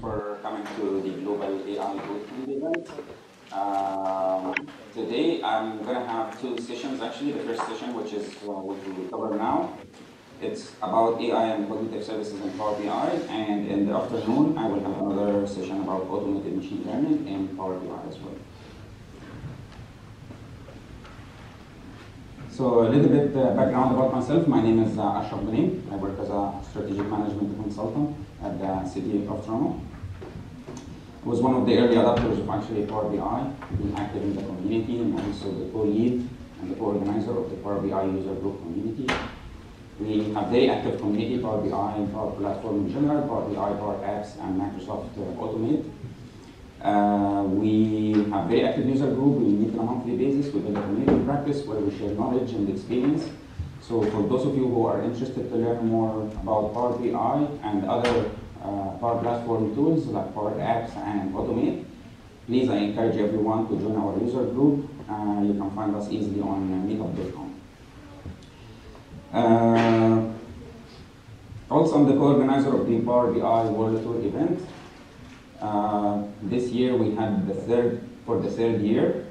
for coming to the Global AI Bootcamp event. Um, today I'm going to have two sessions actually. The first session, which is uh, what we will cover now, it's about AI and cognitive services in Power BI. And in the afternoon, I will have another session about automated machine learning in Power BI as well. So a little bit uh, background about myself. My name is uh, Ashraf. I work as a strategic management consultant at the city of Toronto. Was one of the early adopters of actually Power BI, being active in the community and also the co-lead and the co-organizer of the Power BI user group community. We have very active community, Power BI and Power Platform in general, Power BI, Power Apps, and Microsoft uh, Automate. Uh, we have a very active user group. We meet on a monthly basis. We build a community practice where we share knowledge and experience. So for those of you who are interested to learn more about Power BI and other uh, Power Platform tools like Power Apps and Automate, please I encourage everyone to join our user group. Uh, you can find us easily on meetup.com. Uh, also, I'm the co-organizer of the Power BI World Tour event. Uh, this year we had the third, for the third year.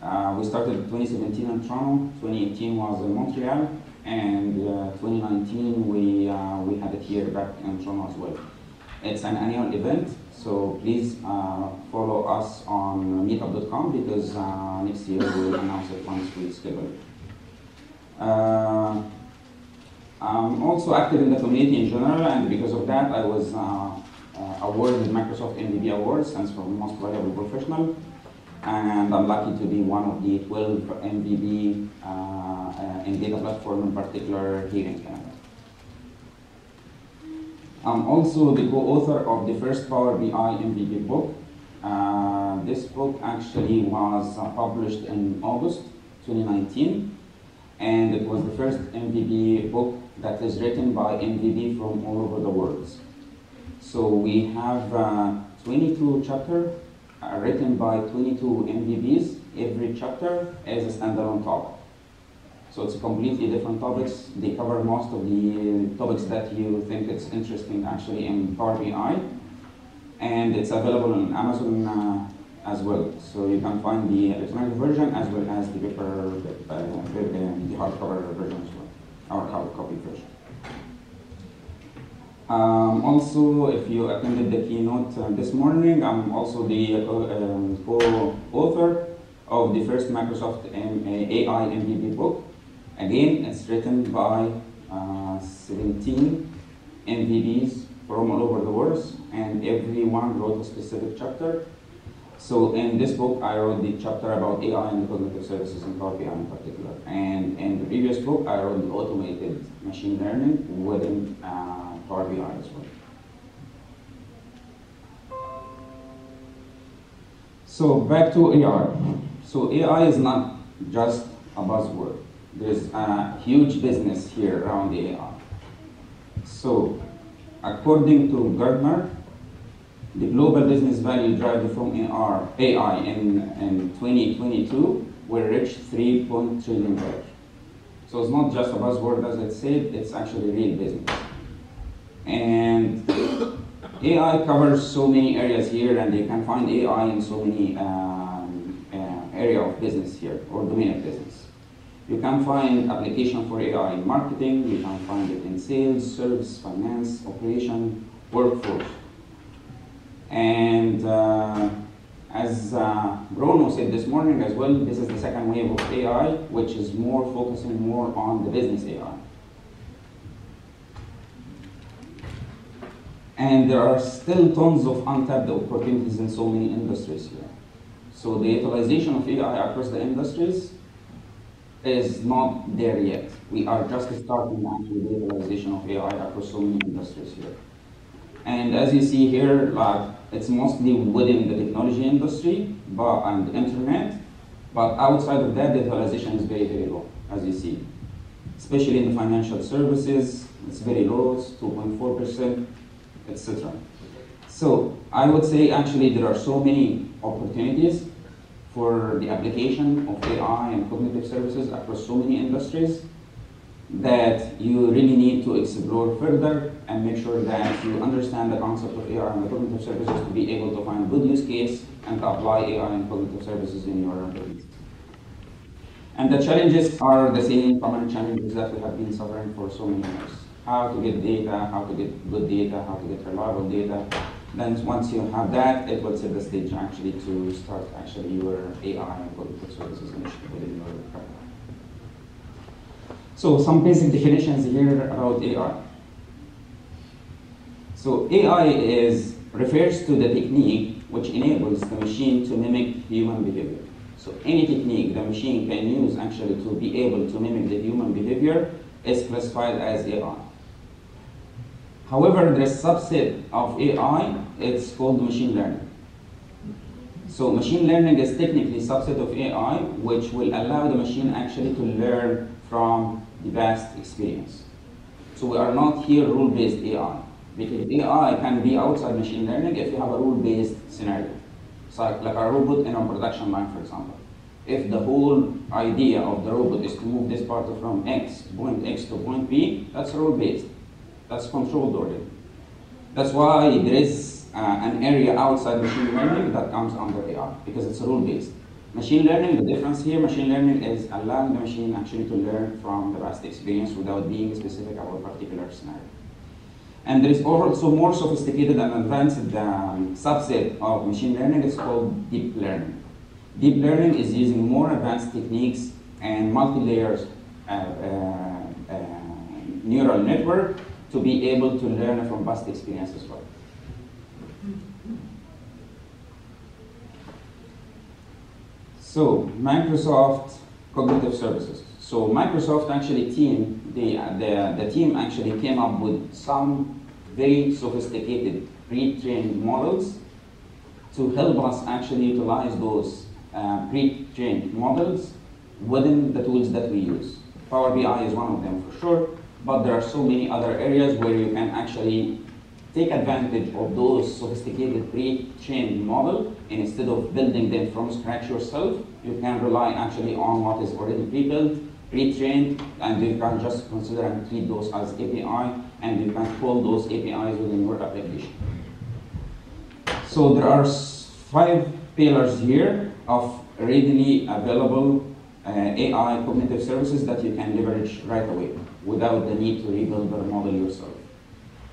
Uh, we started 2017 in Toronto, 2018 was in Montreal, and uh, 2019 we, uh, we had it here back in Toronto as well. It's an annual event, so please uh, follow us on meetup.com because uh, next year we'll announce it once we schedule. I'm also active in the community in general, and because of that, I was uh, awarded Microsoft MVP Award, stands for Most Valuable Professional. And I'm lucky to be one of the 12 MVP uh, uh, in data platform in particular here in Canada. I'm also the co-author of the first Power BI MVP book. Uh, this book actually was uh, published in August 2019, and it was the first MVP book that is written by MVP from all over the world. So we have uh, 22 chapters uh, written by 22 MVPs. Every chapter as a standalone topic. So it's completely different topics. They cover most of the topics that you think it's interesting actually in Power BI. And it's available on Amazon uh, as well. So you can find the electronic version as well as the paper, uh, the hardcover version as well, our hard copy version. Um, also, if you attended the keynote uh, this morning, I'm also the uh, um, co-author of the first Microsoft M AI MVP book. Again, it's written by uh, 17 MVPs from all over the world, and everyone wrote a specific chapter. So in this book, I wrote the chapter about AI and the cognitive services in Power BI in particular. And in the previous book, I wrote the automated machine learning within uh, Power BI as well. So back to AI. So AI is not just a buzzword. There's a huge business here around the AI. So according to Gartner, the global business value derived from AI in, in 2022 will reach 3.3 trillion dollars. So it's not just a buzzword as it said, it's actually real business. And AI covers so many areas here, and you can find AI in so many um, uh, area of business here or domain of business. You can find application for AI in marketing. You can find it in sales, service, finance, operation, workforce. And uh, as uh, Bruno said this morning as well, this is the second wave of AI, which is more focusing more on the business AI. And there are still tons of untapped opportunities in so many industries here. So the utilization of AI across the industries is not there yet. We are just starting actually the utilization of AI across so many industries here. And as you see here, like it's mostly within the technology industry but, and internet, but outside of that, the utilization is very, very low, as you see. Especially in the financial services, it's very low, it's 2.4%, etc. So I would say actually there are so many opportunities for the application of AI and cognitive services across so many industries. That you really need to explore further and make sure that you understand the concept of AI and cognitive services to be able to find good use case and to apply AI and cognitive services in your business. And the challenges are the same common challenges that we have been suffering for so many years. How to get data, how to get good data, how to get reliable data. Then once you have that, it will set the stage actually to start actually your AI and cognitive services initiative within your company. So some basic definitions here about AI. So AI is refers to the technique which enables the machine to mimic human behavior. So any technique the machine can use actually to be able to mimic the human behavior is classified as AI. However, the subset of AI, it's called machine learning. So machine learning is technically a subset of AI which will allow the machine actually to learn from the vast experience. So we are not here rule-based AI. Because AI can be outside machine learning if you have a rule-based scenario. So like, like a robot in a production line, for example. If the whole idea of the robot is to move this part from X, point X to point B, that's rule-based. That's controlled already. That's why there is uh, an area outside machine learning that comes under AI, because it's rule-based. Machine learning, the difference here, machine learning is allowing the machine actually to learn from the past experience without being specific about a particular scenario. And there is also more sophisticated and advanced um, subset of machine learning, it's called deep learning. Deep learning is using more advanced techniques and multi-layers uh, uh, uh, neural network to be able to learn from past experience as well. So Microsoft Cognitive Services. So Microsoft actually team, the, the, the team actually came up with some very sophisticated pre-trained models to help us actually utilize those uh, pre-trained models within the tools that we use. Power BI is one of them for sure, but there are so many other areas where you can actually take advantage of those sophisticated pre-trained model and instead of building them from scratch yourself, you can rely actually on what is already pre-built, pre-trained, and you can just consider and treat those as API, and you can call those APIs within your application. So there are five pillars here of readily available uh, AI cognitive services that you can leverage right away without the need to rebuild the model yourself.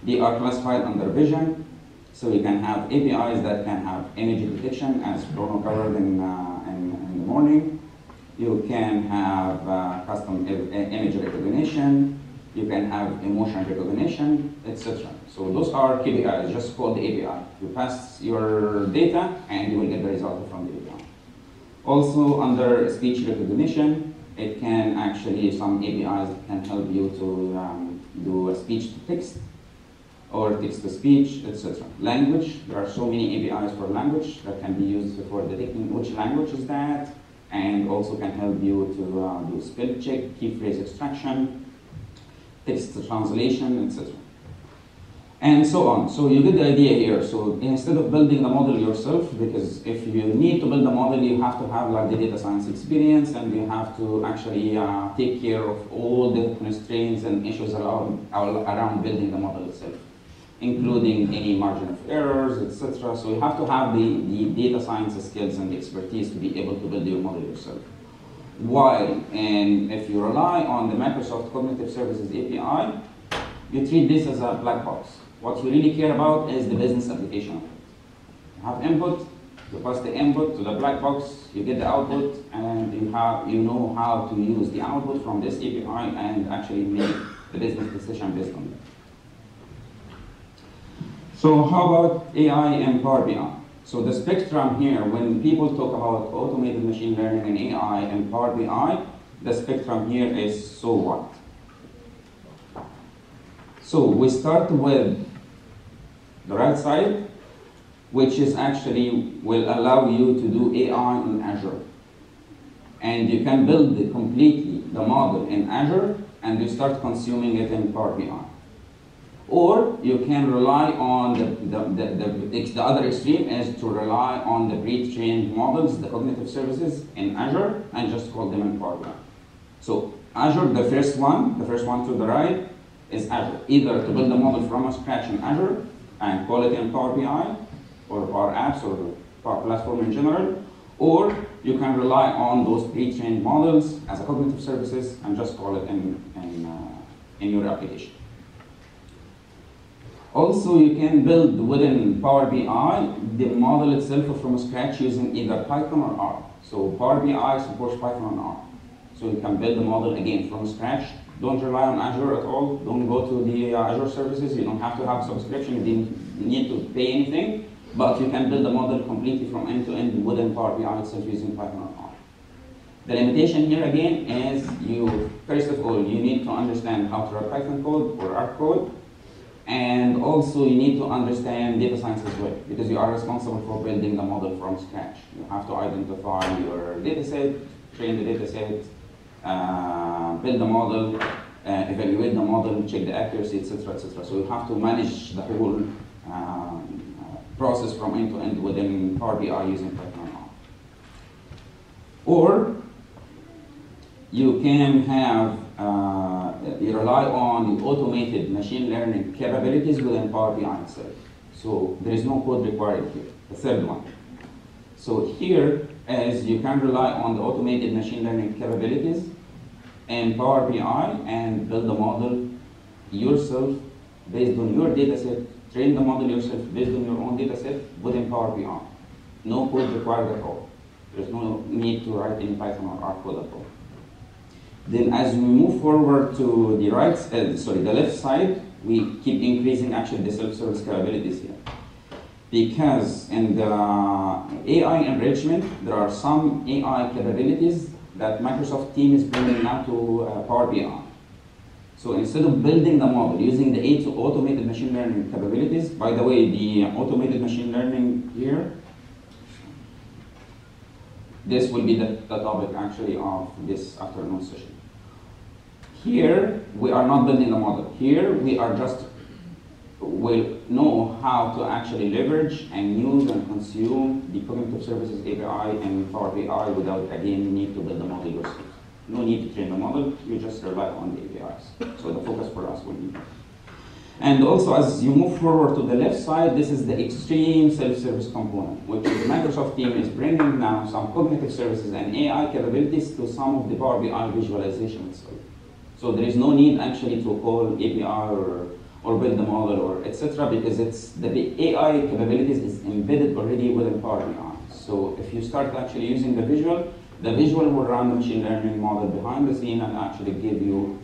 They are classified under vision, so you can have APIs that can have image detection, as Bruno covered in, uh, in, in, the morning. You can have uh, custom image recognition. You can have emotion recognition, etc. So those are KPIs, just called the API. You pass your data, and you will get the result from the API. Also, under speech recognition, it can actually, some APIs can help you to um, do speech to text or text-to-speech, etc. Language, there are so many APIs for language that can be used for detecting which language is that, and also can help you to uh, do spell check, key phrase extraction, text translation, etc. And so on. So you get the idea here. So instead of building the model yourself, because if you need to build a model, you have to have like the data science experience, and you have to actually uh, take care of all the constraints and issues around, around building the model itself including any margin of errors, etc. So you have to have the, the data science skills and the expertise to be able to build your model yourself. While, and if you rely on the Microsoft Cognitive Services API, you treat this as a black box. What you really care about is the business application of it. You have input, you pass the input to the black box, you get the output, and you have you know how to use the output from this API and actually make the business decision based on that. So how about AI and Power BI? So the spectrum here, when people talk about automated machine learning and AI and Power BI, the spectrum here is so what? So we start with the right side, which is actually will allow you to do AI in Azure. And you can build completely the model in Azure and you start consuming it in Power BI or you can rely on the, the, the, the, the other extreme is to rely on the pre-trained models, the cognitive services in Azure, and just call them in Power BI. So Azure, the first one, the first one to the right, is Azure. Either to build a model from scratch in Azure and call it in Power BI, or Power Apps, or Power Platform in general, or you can rely on those pre-trained models as a cognitive services and just call it in, in, uh, in your application. Also, you can build within Power BI the model itself from scratch using either Python or R. So Power BI supports Python and R. So you can build the model again from scratch. Don't rely on Azure at all. Don't go to the uh, Azure services. You don't have to have subscription. You didn't need to pay anything. But you can build the model completely from end to end within Power BI itself using Python or R. The limitation here again is you, first of all, you need to understand how to write Python code or R code. And also you need to understand data science as well, because you are responsible for building the model from scratch. You have to identify your data set, train the data set, uh, build the model, uh, evaluate the model, check the accuracy, etc., etc. So you have to manage the whole um, process from end to end within Power BI using Python. Or you can have uh, you rely on the automated machine learning capabilities within Power BI itself. So there is no code required here. The third one. So here, as you can rely on the automated machine learning capabilities in Power BI and build the model yourself based on your data set, train the model yourself based on your own data set within Power BI. No code required at all. There's no need to write any Python or R code at all. Then as we move forward to the right, uh, sorry, the left side, we keep increasing actually the self-service capabilities here. Because in the AI enrichment, there are some AI capabilities that Microsoft team is bringing now to uh, Power BI. So instead of building the model using the eight automated machine learning capabilities, by the way, the automated machine learning here, this will be the, the topic actually of this afternoon session. Here, we are not building a model. Here, we are just, will know how to actually leverage and use and consume the Cognitive Services API and Power BI without, again, need to build a model yourself. No need to train the model, you just rely on the APIs. So the focus for us will be. And also, as you move forward to the left side, this is the extreme self-service component, which the Microsoft team is bringing now some cognitive services and AI capabilities to some of the Power BI visualization itself. So there is no need actually to call API or, or build the model or etc. because it's the AI capabilities is embedded already within Power BI. So if you start actually using the visual, the visual will run the machine learning model behind the scene and actually give you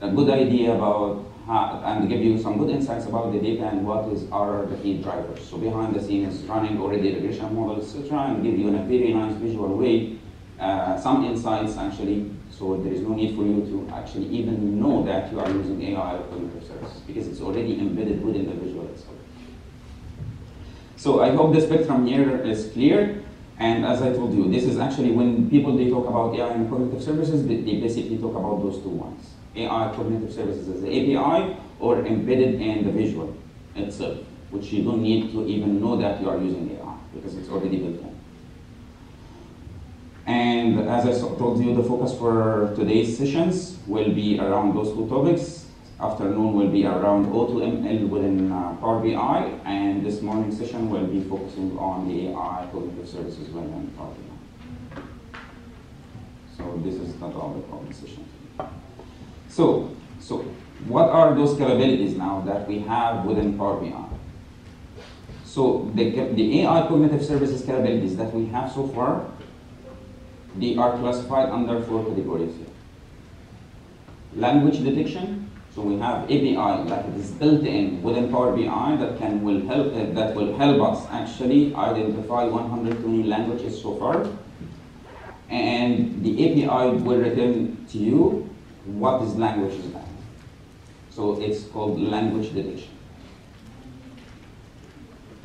a good idea about how, and give you some good insights about the data and what is are the key drivers. So behind the scene is running already regression models, etc., and give you in a very nice visual way uh, some insights actually. So there is no need for you to actually even know that you are using AI or cognitive services because it's already embedded within the visual itself. So I hope the spectrum here is clear. And as I told you, this is actually when people they talk about AI and cognitive services, they, basically talk about those two ones. AI cognitive services as the API or embedded in the visual itself, which you don't need to even know that you are using AI because it's already built in. And as I told you, the focus for today's sessions will be around those two topics. Afternoon will be around AutoML within uh, Power BI, and this morning session will be focusing on the AI cognitive services within Power BI. So this is not all the the session. So, so what are those capabilities now that we have within Power BI? So the, the AI cognitive services capabilities that we have so far, they are classified under four categories. Language detection, so we have API that is built in within Power BI that can will help uh, that will help us actually identify 120 languages so far, and the API will return to you what is language is that. So it's called language detection.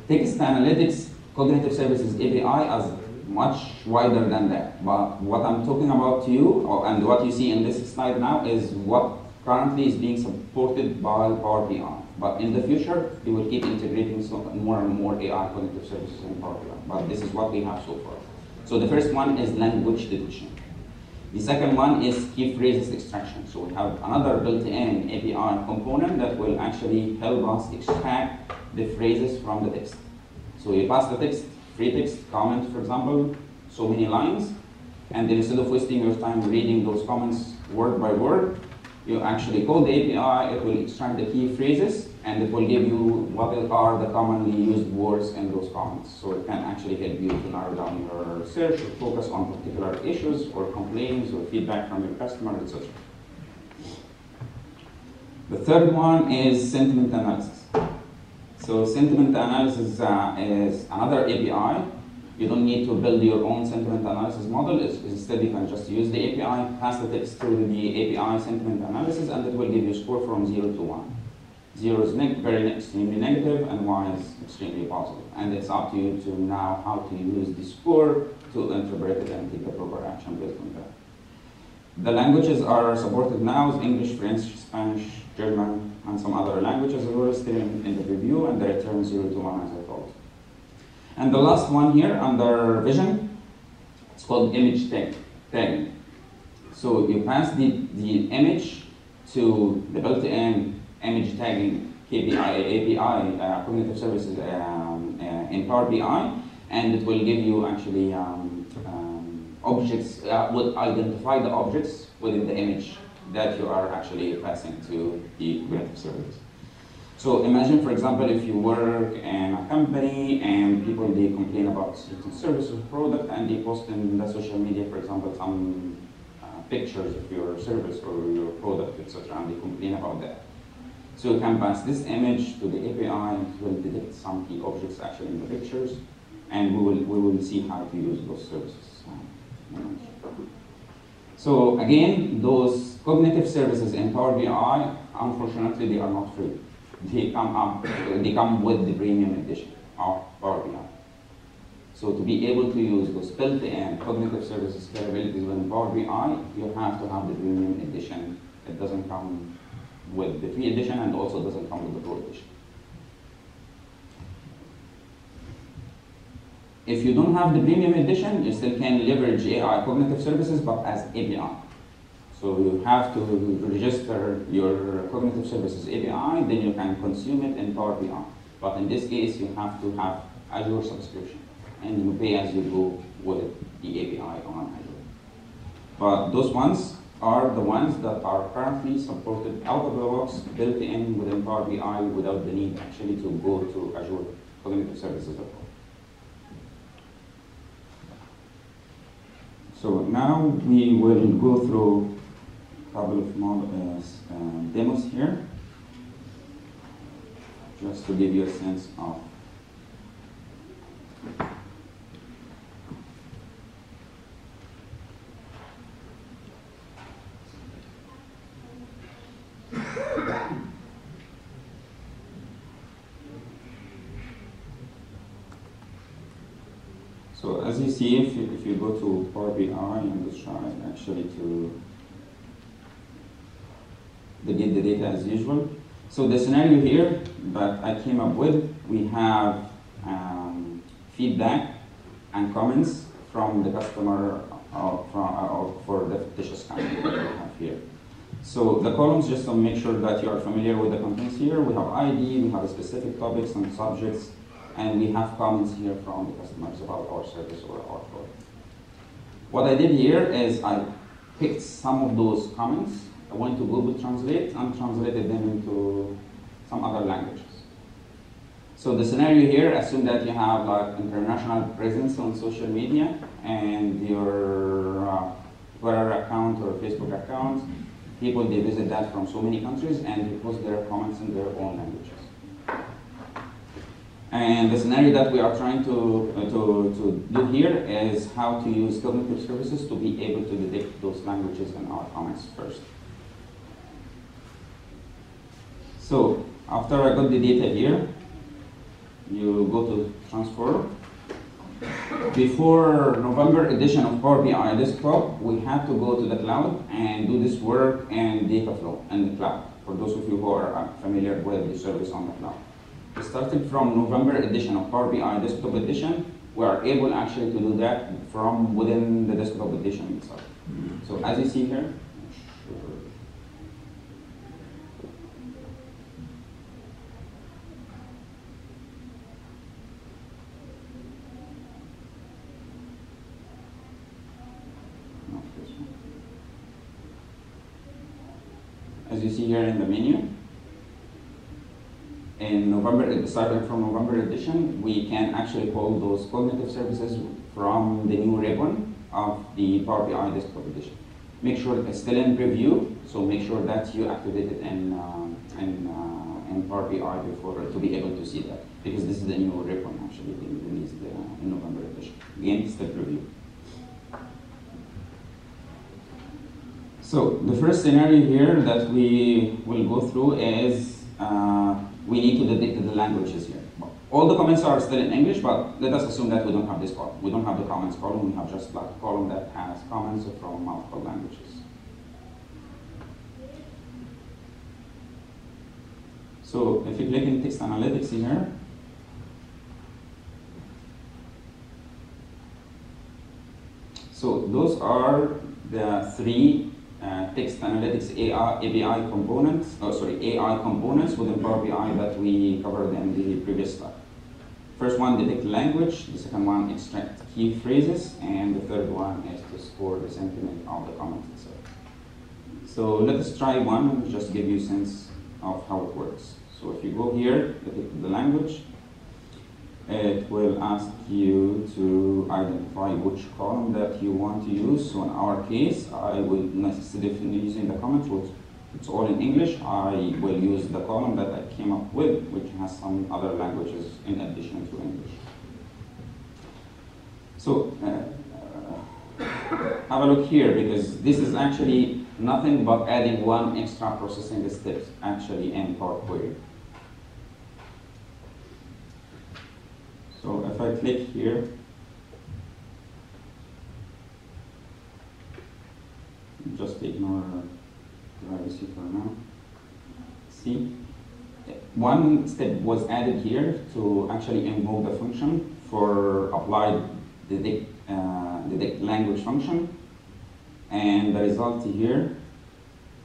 Text analytics, cognitive services API as much wider than that. But what I'm talking about to you, or, and what you see in this slide now, is what currently is being supported by Power BI. But in the future, we will keep integrating more and more AI cognitive services in Power BI. But this is what we have so far. So the first one is language detection. The second one is key phrases extraction. So we have another built-in API component that will actually help us extract the phrases from the text. So you pass the text, free text, comment, for example, so many lines, and instead of wasting your time reading those comments word by word, you actually call the API, it will extract the key phrases, and it will give you what are the commonly used words in those comments. So it can actually help you to narrow down your search or focus on particular issues or complaints or feedback from your customer, etc. The third one is sentiment analysis. So sentiment analysis uh, is another API. You don't need to build your own sentiment analysis model. It's, instead, you can just use the API, pass the text through the API sentiment analysis, and it will give you a score from 0 to 1. 0 is neg very extremely negative, and 1 is extremely positive. And it's up to you to now how to use the score to interpret it and take the proper action based on that. The languages are supported now is English, French, Spanish, German, other languages well still in, in the review, and they return 0 to 1 as I told. And the last one here under vision, it's called image tag, tagging. So you pass the, the image to the built-in image tagging KPI, API, uh, cognitive services um, uh, in Power BI, and it will give you actually um, um, objects, uh, will identify the objects within the image that you are actually passing to the cognitive service. So imagine, for example, if you work in a company and people they complain about certain service or product and they post in the social media, for example, some uh, pictures of your service or your product, etc., and they complain about that. So you can pass this image to the API and it will detect some key objects actually in the pictures, and we will, we will see how to use those services. So again, those cognitive services in Power BI, unfortunately, they are not free. They come up, uh, they come with the premium edition of Power BI. So to be able to use those built-in cognitive services capabilities within Power BI, you have to have the premium edition. It doesn't come with the free edition and also doesn't come with the pro edition. If you don't have the premium edition, you still can leverage AI cognitive services, but as API. So you have to register your cognitive services API, then you can consume it in Power BI. But in this case, you have to have Azure subscription, and you pay as you go with the API on Azure. But those ones are the ones that are currently supported out of the box, built in within Power BI without the need actually to go to Azure Cognitive Services. So now we will go through couple of more uh, demos here, just to give you a sense of So as you see, if you, if you go to Power BI and try actually to the data as usual. So the scenario here that I came up with, we have um, feedback and comments from the customer from, for the fictitious company that we have here. So the columns, just to make sure that you are familiar with the contents here, we have ID, we have specific topics and subjects, and we have comments here from the customers about our service or our product. What I did here is I picked some of those comments, I went to Google Translate and translated them into some other languages. So the scenario here, assume that you have like international presence on social media and your uh, Twitter account or Facebook account, people they visit that from so many countries and they post their comments in their own languages. And the scenario that we are trying to, uh, to, to do here is how to use cognitive services to be able to detect those languages in our comments first. So after I got the data here, you go to transfer. Before November edition of Power BI Desktop, we had to go to the cloud and do this work in Dataflow in the cloud, for those of you who are uh, familiar with the service on the cloud. Starting from November edition of Power BI Desktop edition, we are able actually to do that from within the desktop edition itself. So as you see here, Not this one. As you see here in the menu, in November, starting from November edition, we can actually call those cognitive services from the new ribbon of the Power BI desktop edition. Make sure it's still in preview, so make sure that you activate it in, um, in, uh, in Power BI before to be able to see that, because this is the new ribbon actually being released uh, in November edition. Again, still preview. So the first scenario here that we will go through is uh, we need to detect the languages here. All the comments are still in English, but let us assume that we don't have this column. We don't have the comments column, we have just like a column that has comments from multiple languages. So if you click in text analytics here, so those are the three uh, text analytics AI, API components, oh sorry, AI components within Power BI that we covered in the previous slide. First one, detect language. The second one, extract key phrases. And the third one is to score the sentiment of the comment itself. So let us try one and just give you a sense of how it works. So if you go here, detect the language, it will ask you to identify which column that you want to use. So in our case, I will necessarily using the comments, which it's all in English. I will use the column that I came up with, which has some other languages in addition to English. So uh, have a look here because this is actually nothing but adding one extra processing step actually in Power Query. So if I click here, just ignore privacy for now. See, one step was added here to actually invoke the function for applied detect, uh, language function. And the result here,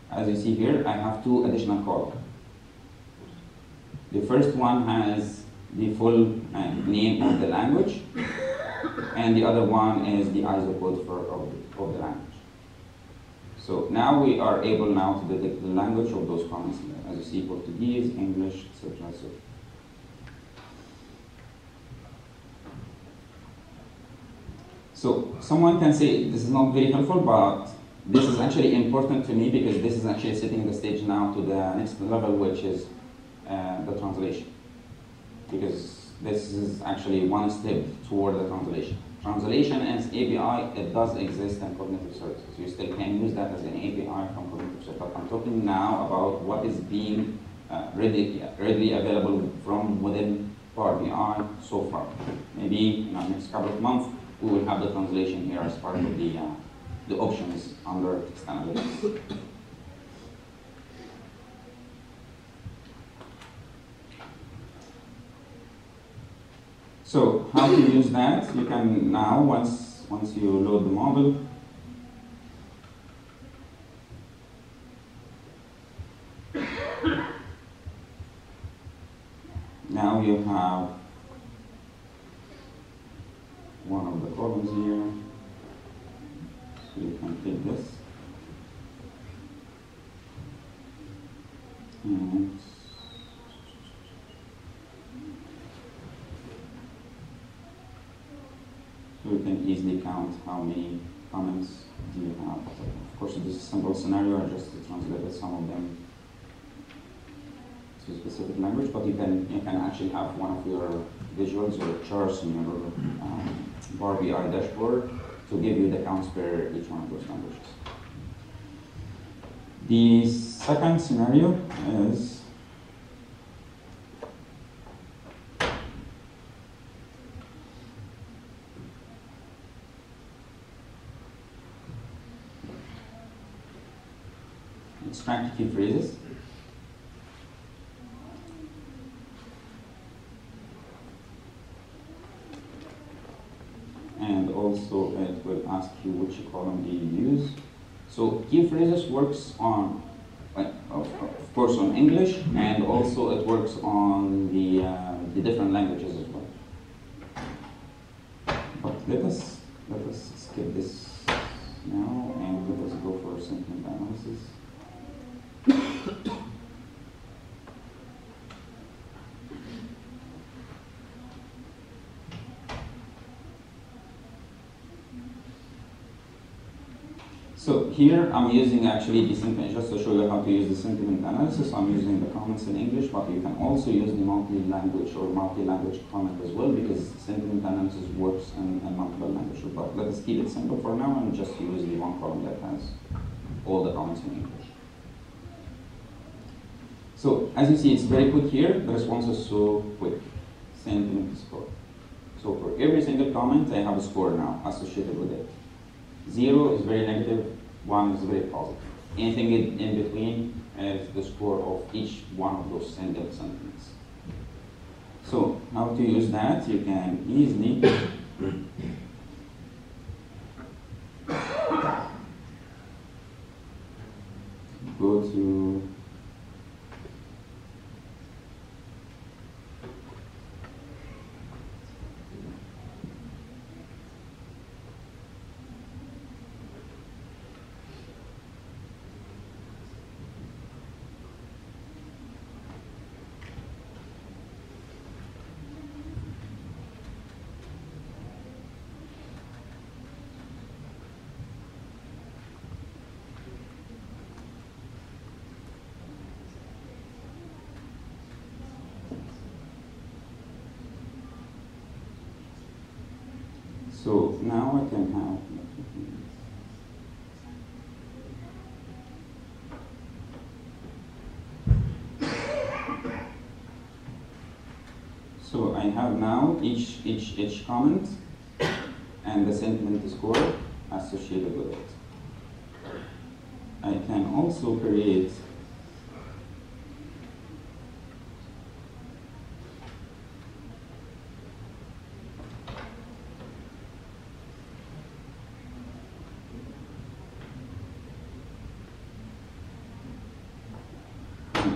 as you see here, I have two additional columns. The first one has the full name of the language, and the other one is the ISO code for of, of the language. So now we are able now to detect the language of those comments as you see Portuguese, English, etc. So, so someone can say this is not very helpful, but this is actually important to me because this is actually setting the stage now to the next level, which is uh, the translation. Because this is actually one step toward the translation. Translation as API, it does exist in cognitive services. You still can use that as an API from cognitive services. But I'm talking now about what is being uh, ready, readily available from within Power BI so far. Maybe in the next couple of months, we will have the translation here as part of the, uh, the options under text analytics. So how to use that? You can now, once, once you load the model, now you have one of the columns here. So you can take this. And We can easily count how many comments do you have. Of course, this is a simple scenario. I just translated some of them to a specific language, but you can you can actually have one of your visuals or charts in your um, Power BI dashboard to give you the counts per each one of those languages. The second scenario is key phrases. And also it will ask you which column do you use. So key phrases works on, of, of course, on English, and also it works on the, uh, the different languages as well. But let us, let us skip this now, and let us go for sentiment analysis. So here I'm using actually the sentiment, just to show you how to use the sentiment analysis, I'm using the comments in English, but you can also use the multi-language or multi-language comment as well because sentiment analysis works in, in multiple languages. But let us keep it simple for now and just use the one column that has all the comments in English. So as you see, it's very quick here. The response is so quick. Sentiment score. So for every single comment, I have a score now associated with it. Zero is very negative, one is very positive. Anything in, between is the score of each one of those single sentences. So how to use that? You can easily go to So now I can have. So I have now each each each comment and the sentiment score associated with it. I can also create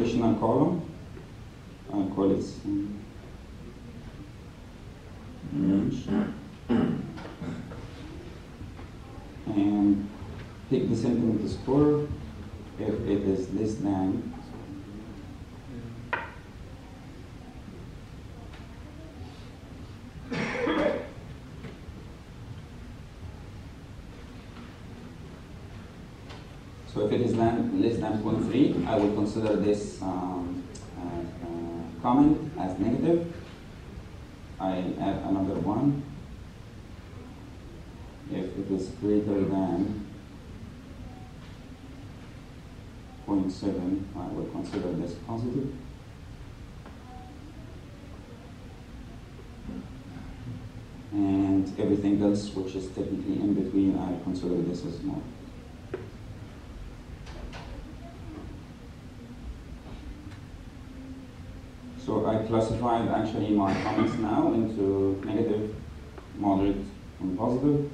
additional column. I'll call it um, range. And pick the sentiment score if it is less than So if it is less than 0.3, I will consider this um, uh, uh, comment as negative. I add another one. If it is greater than 0.7, I will consider this positive. And everything else, which is technically in between, I consider this as more. So I classified actually my comments now into negative, moderate, and positive.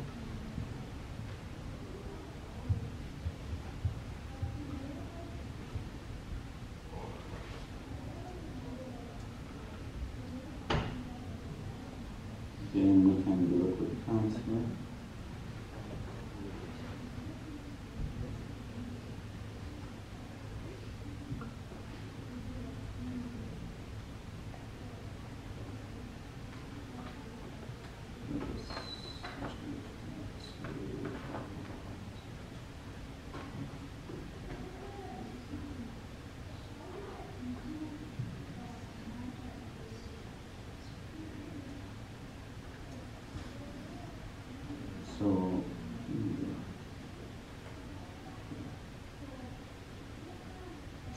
Then we can do a quick count here. So,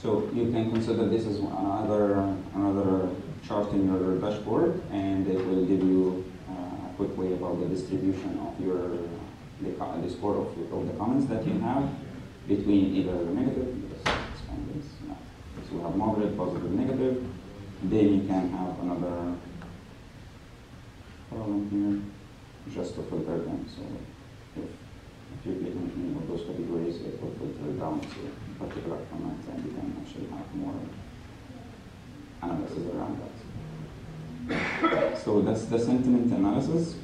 so you can consider this as another another chart in your dashboard, and it will give you uh, a quick way about the distribution of your the, the score of, of the comments that you have between either negative. So we have moderate, positive, negative. Then you can have another just filter them. So if, you on any of those categories, it will filter down to particular comment and you can actually have more analysis around that. So that's the sentiment analysis.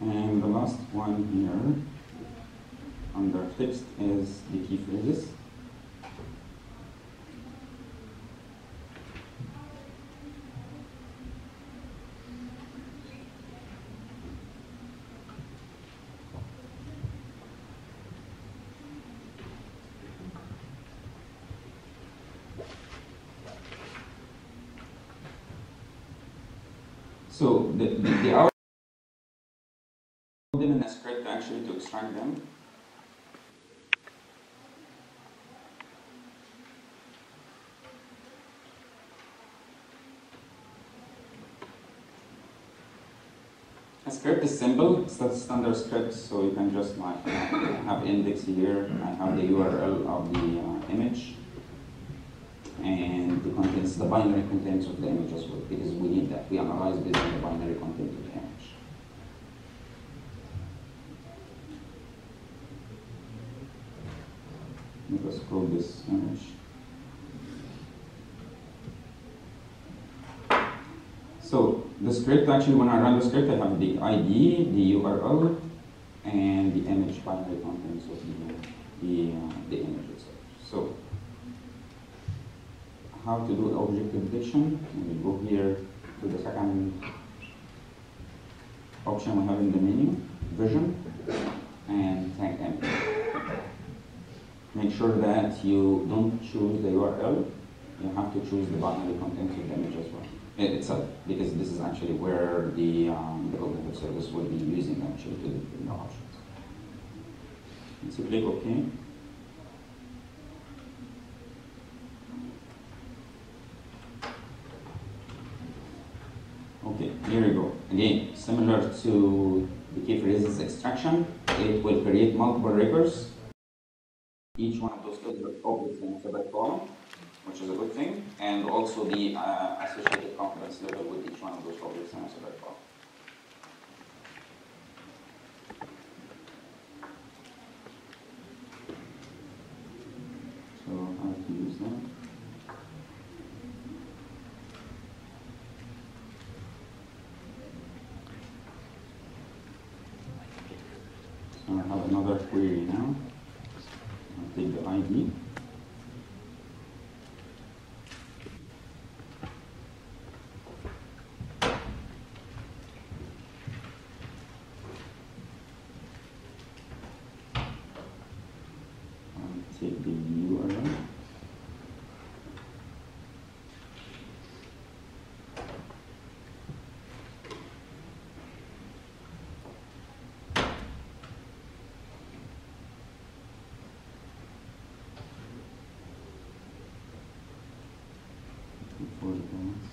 And the last one here under text is the key phrases. So the, the, the out- them in a script actually to extract them. A script is simple, it's a standard script, so you can just like have index here, I have the URL of the uh, image, and the contents, the binary contents of the image as well, because we need that. We analyze based on the binary content of the image. Let us call this image. So the script actually, when I run the script, I have the ID, the URL, and the image binary contents of the the, uh, the image itself. So how to do object detection? We go here to the second option we have in the menu, vision, and tag image. Make sure that you don't choose the URL. You have to choose the binary contents of the image as well itself, because this is actually where the um, cognitive service will be using actually to the options. And so click OK. Okay, here we go. Again, similar to the key phrases extraction, it will create multiple records. Each one of those lists objects in a column, which is a good thing, and also the uh, associated confidence level with each one of those objects in a separate column. So how to use that? So I have another query now. I'll take the ID. I'll take the URL. Before the comments.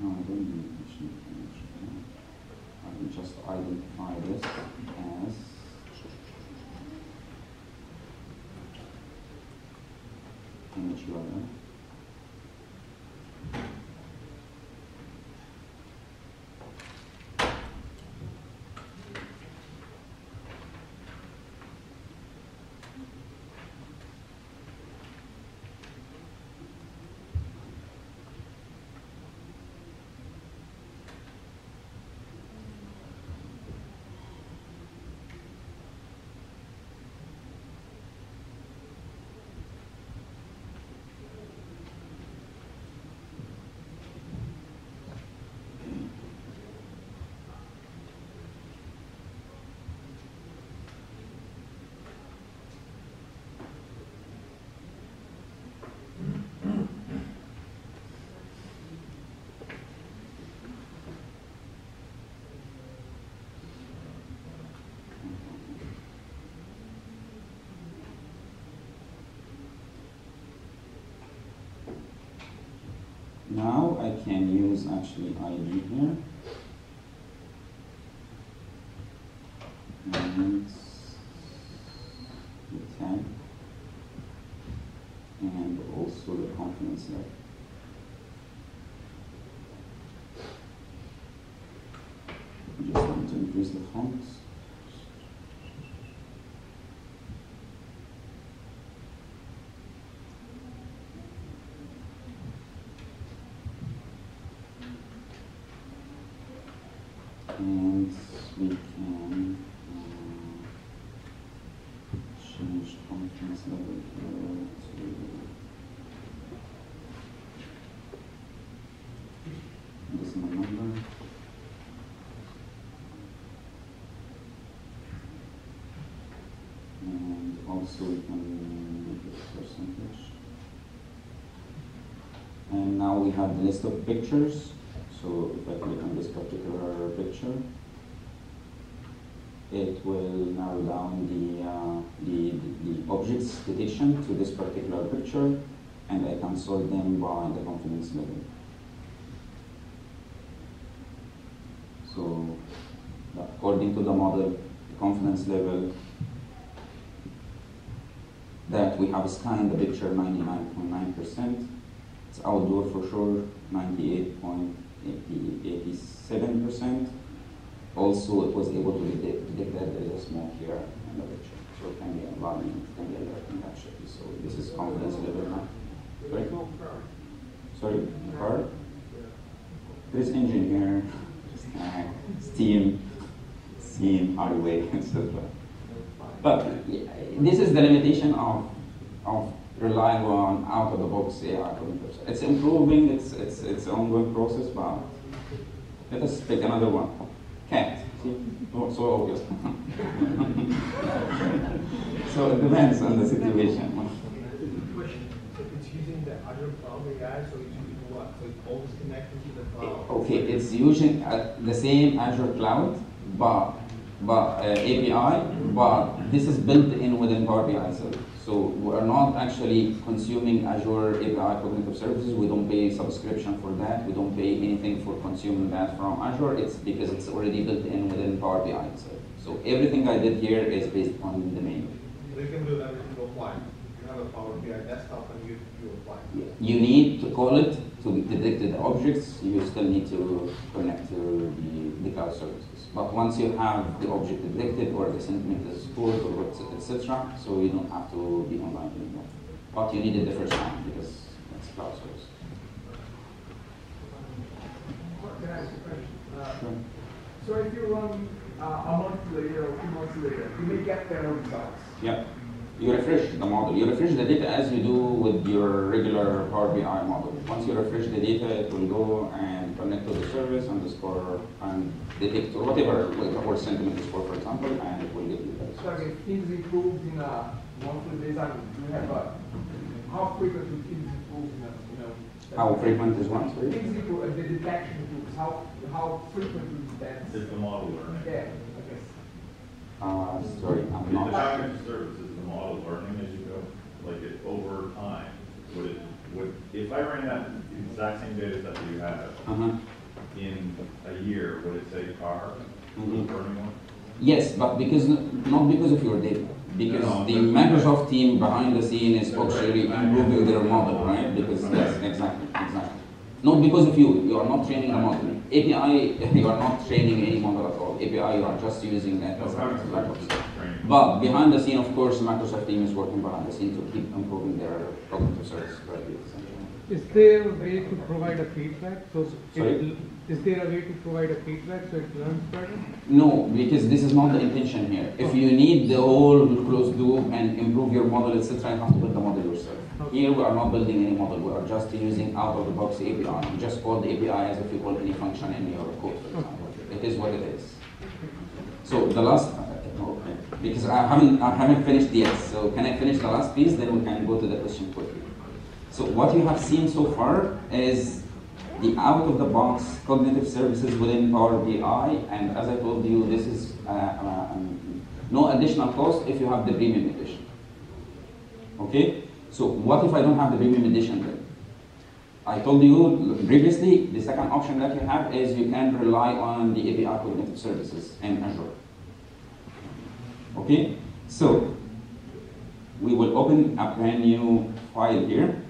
No, I don't need additional information. I will just identify this as image URL. Now I can use actually ID here. And the tag. And also the confidence level. Just want to increase the font. And we can uh, change confidence level here to decimal number. And also we can make it percentage. And now we have the list of pictures. So if I click on this particular picture, it will narrow down the, uh, the, the, objects detection to this particular picture, and I can sort them by the confidence level. So according to the model, the confidence level that we have scanned the picture 99.9%. It's outdoor for sure, 98.87%. Also, it was able to detect, detect that there is a smoke here in the picture. So it can be environment, it can be alerting actually. So this is confidence level now. Sorry? Sorry, car? There's engine here, uh, steam, steam, highway, etc. But yeah, this is the limitation of, of relying on out-of-the-box AI computers. It's improving, it's, it's, it's an ongoing process, but let us pick another one. Cat. Oh, so obvious. so it depends on the situation. Question, it's using the Azure Cloud AI, so it's using what? So it's always connected to the cloud? Okay, it's using uh, the same Azure Cloud, but, but uh, API, but this is built in within Power BI itself. So we are not actually consuming Azure API Cognitive Services. We don't pay subscription for that. We don't pay anything for consuming that from Azure. It's because it's already built in within Power BI itself. So everything I did here is based on the menu. You can do every single apply. You have a Power BI desktop and you, you apply. You need to call it to detect the objects. You still need to connect to the, the cloud services. But once you have the object detected or the sentiment is stored or etc., so you don't have to be online anymore. But you need it the first time because it's cloud service. Can I ask a question? Uh, Sure. So if you run uh, a month later or two months later, you may get better results. Yeah. You refresh the model. You refresh the data as you do with your regular Power BI model. Once you refresh the data, it will go and connect to the service and the score and detect or whatever, whatever sentiment is for, for example, and it will give you that. So if things improve in a monthly basis, and you have a, how frequently things improve in a, you know? How frequent is one, sorry? Things improve, uh, the detection improves, how, how frequently that? It's the model learning. Yeah, I guess. Uh, sorry, I'm The not. cognitive service is the model learning as you go, like it over time. Would it, would, if I ran that exact same data set that you have Uh-huh. in a year, would it say car, Mhm. learning one? Yes, but because, not because of your data, because No, the Microsoft team behind the scene is actually improving their model, right? Because, yes, exactly, exactly. Not because of you, you are not training a model. API, you are not training any model at all. API, you are just using that as a cognitive backup. service is training. But behind the scene, of course, Microsoft team is working behind the scene to keep improving their cognitive service quality. Is there a way to provide a feedback, so Sorry? it, is there a way to provide a feedback so it learns better? No, because this is not the intention here. If you need the whole closed loop and improve your model, etc., you have to build the model yourself. Here we are not building any model, we are just using out-of-the-box API. You just call the API as if you call any function in your code, for example. It is what it is. So the last, okay, because I haven't, I haven't finished yet, so can I finish the last piece, then we can go to the question quickly. So what you have seen so far is the out-of-the-box cognitive services within Power BI, and as I told you, this is uh, uh, no additional cost if you have the premium edition. Okay? So what if I don't have the premium edition then? I told you previously, the second option that you have is you can rely on the API cognitive services in Azure. Okay, so we will open a brand new file here.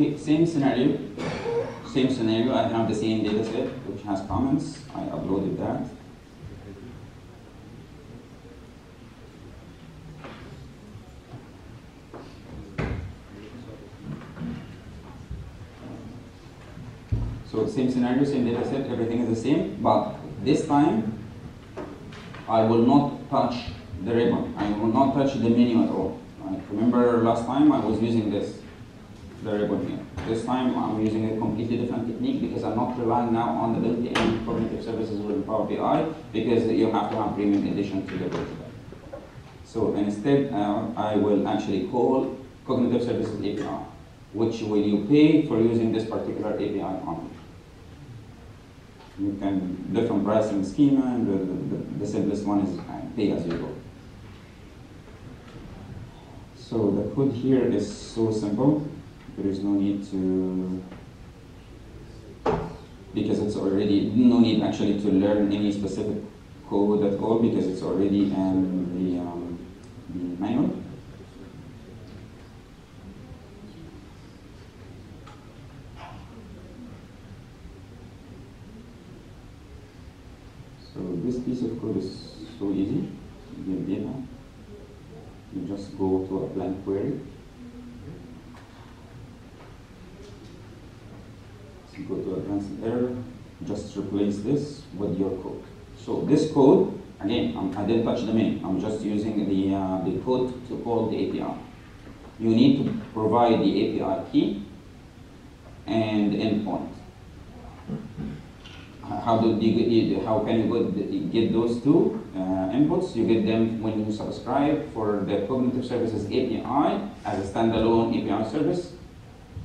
Okay, same scenario. Same scenario. I have the same data set which has comments. I uploaded that. So same scenario, same data set, everything is the same, but this time I will not touch the ribbon. I will not touch the menu at all. Right? Remember last time I was using this, ribbon here. This time I'm using a completely different technique because I'm not relying now on the built-in cognitive services within Power BI because you have to have premium edition to the version. So instead, uh, I will actually call Cognitive Services API, which will you pay for using this particular API only. You can different pricing schema, and the, the, the simplest one is uh, pay as you go. So the code here is so simple. There is no need to because it's already no need actually to learn any specific code at all because it's already in the, um, manual. So this piece of code is so easy. You just go to a blank query. So go to advanced editor. Just replace this with your code. So this code, again, I'm, I didn't touch the main. I'm just using the, uh, the code to call the API. You need to provide the API key and endpoint. How do you how can you get, those two uh, inputs? You get them when you subscribe for the Cognitive Services API as a standalone API service.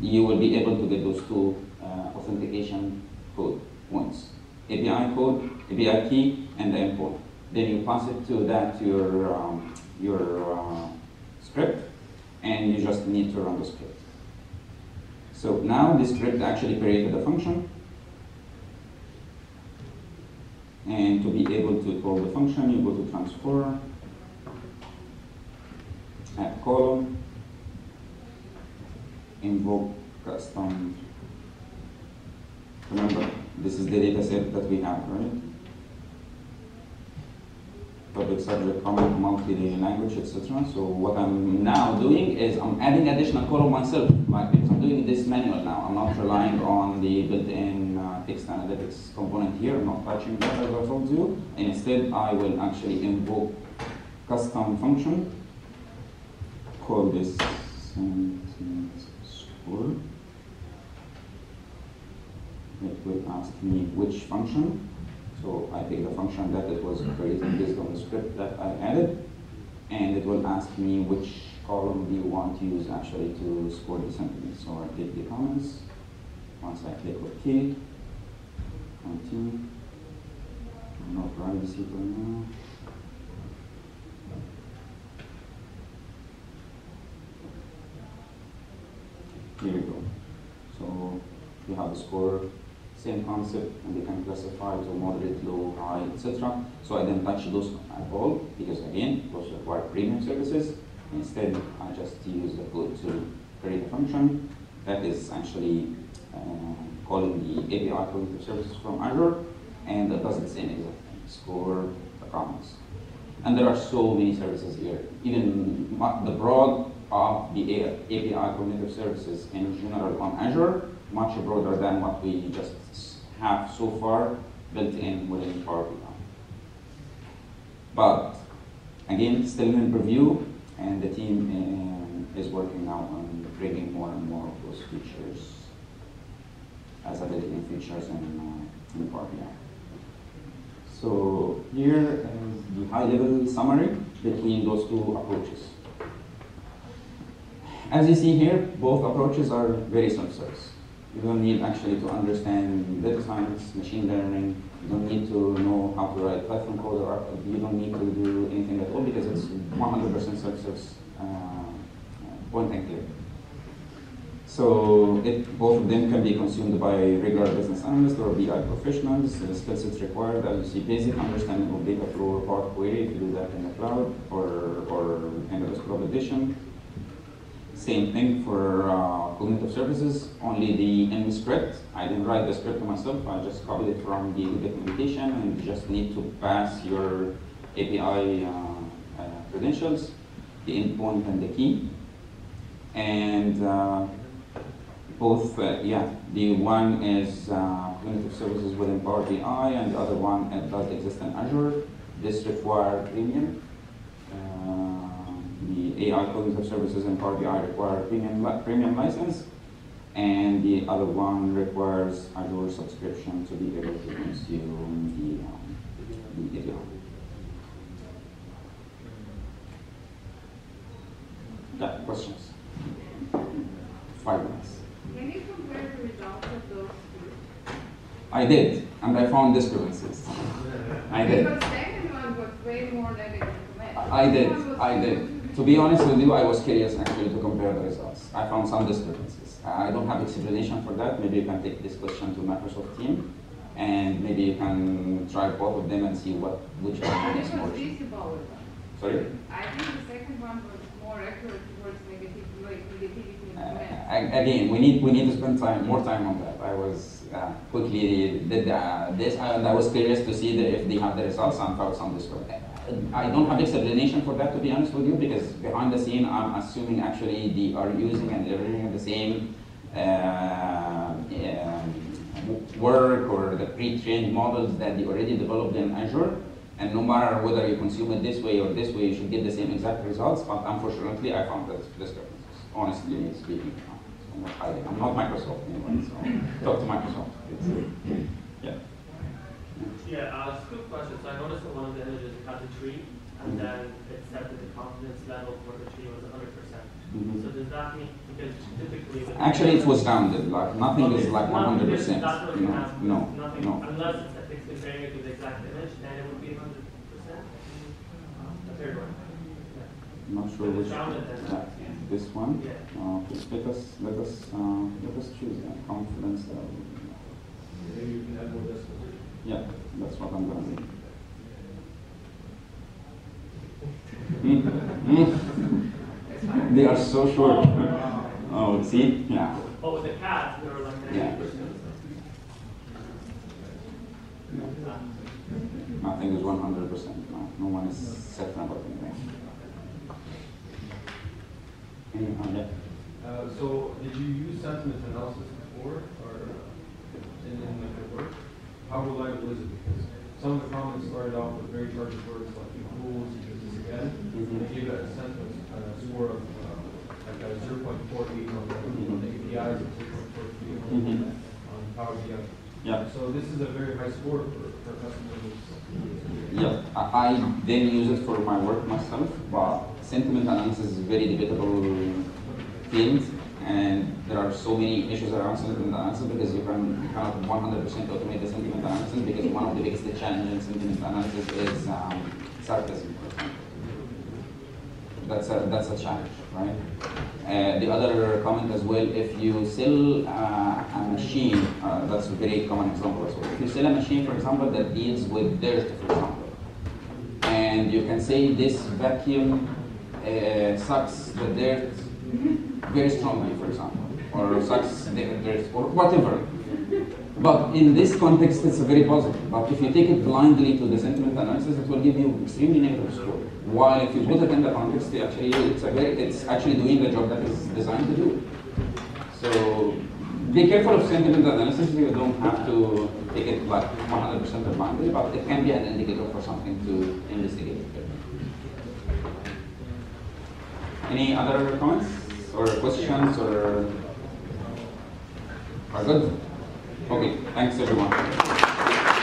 You will be able to get those two authentication code points. API code, API key, and the endpoint. Then you pass it to that your um, your uh, script, and you just need to run the script. So now this script actually created a function And to be able to call the function, you go to transform, add column, invoke custom. Remember, this is the data set that we have, right? Public subject, common, multi language, etc. So what I'm now doing is I'm adding additional column myself, right? Because I'm doing this manual now. I'm not relying on the built-in uh, text analytics component here. I'm not touching that as I told you. Instead, I will actually invoke custom function. Call this sentence score it will ask me which function. So I pick a function that it was created based on the script that I added, and it will ask me which column do you want to use actually to score the sentiment. So I click the comments. Once I click OK, continue. No privacy for now. Here we go. So we have the score same concept, and they can classify to moderate, low, high, etc. So I didn't touch those at all because again, those require premium services. Instead, I just use the code to create a function that is actually uh, calling the API cognitive services from Azure, and that does the same exact thing, score the comments. And there are so many services here. Even the broad of the API cognitive services in general on Azure, much broader than what we just have so far built in within Power BI. But again, still in review, and the team um, is working now on bringing more and more of those features as a built-in features in, uh, in Power BI. So here is the high-level summary between those two approaches. As you see here, both approaches are very self-service. You don't need actually to understand data science, machine learning. You don't need to know how to write Python code or you don't need to do anything at all because it's 100% self-service, uh, point and click. So it, both of them can be consumed by regular business analysts or BI professionals. The skill sets required, as you see, basic understanding of data flow or Power Query if you do that in the cloud or, or in the desktop edition. Same thing for uh, cognitive services, only the M script. I didn't write the script myself, I just copied it from the documentation and you just need to pass your API uh, uh, credentials, the endpoint and the key. And uh, both, uh, yeah, the one is cognitive services within Power BI and the other one does exist in Azure. This require premium. The AI cognitive services in Power BI require premium, premium license. And the other one requires Azure subscription to be able to consume the, um, the API. Yeah, questions? Five minutes. Can you compare the results of those two? I did, and I found discrepancies. I did. Because second one was way more negative. I did, This one was I did. To be honest with you, I was curious actually to compare the results. I found some discrepancies. I don't have explanation for that. Maybe you can take this question to Microsoft team, and maybe you can try both of them and see what which one is more. was visible with them. Sorry. I think the second one was more accurate towards negative, like negativity Uh, again, we need we need to spend time more time on that. I was uh, quickly did uh, this, and I was curious to see the, if they have the results and found some discrepancy. I don't have explanation for that to be honest with you because behind the scene I'm assuming actually they are using and leveraging the same uh, um, work or the pre-trained models that they already developed in Azure. And no matter whether you consume it this way or this way, you should get the same exact results. But unfortunately, I found this discrepancies. Honestly speaking, I'm not. I'm not Microsoft anyway, so talk to Microsoft. It's, yeah. Yeah, uh, it's a good question. So I noticed that one of the images had a tree, and then it said that the confidence level for the tree was 100%. Mhm. So does that mean, because typically... with- Actually, it was rounded. Like nothing is like 100%. That's what you No, have. no, Nothing, no. unless it's, it's comparing it to the exact image, then it would be 100%. The third one. I'm not sure which. it's yeah, This one. Yeah. Uh, just let us let us uh, let us choose that confidence level. Yeah, that's what I'm gonna do. Hmm, hmm. They are so short. Oh, see? Yeah. But with the cat, there were like Yeah. Nothing is 100%. No, no one is certain about anything. Any, uh, yeah. Uh, so, did you use sentiment analysis before, or uh, in, in the work? How reliable is it? Because some of the comments started off with very charged words like equals, use this again. Mhm. They gave it a sentiment uh, score of uh, like a 0.48 on the, on the APIs and 0.43 on, Mhm. on Power BI. Yeah. So this is a very high score for, for customers. Yeah, I, I then use it for my work myself, but sentiment analysis is a very debatable field, and there are so many issues around sentiment analysis because you can you cannot 100% automate the sentiment analysis because one of the biggest challenges in sentiment analysis is um, sarcasm, for example. that's a, that's a challenge, right? Uh, the other comment as well, if you sell uh, a machine, uh, that's a very common example as well. If you sell a machine, for example, that deals with dirt, for example, and you can say this vacuum uh, sucks the dirt very strongly, for example, or sucks or whatever. But in this context, it's very positive. But if you take it blindly to the sentiment analysis, it will give you extremely negative score. While if you put it in the context, actually it's very, it's actually doing the job that it's designed to do. So be careful of sentiment analysis. You don't have to take it like 100% blindly, but it can be an indicator for something to investigate. Any other comments or questions or are good? Okay, thanks everyone.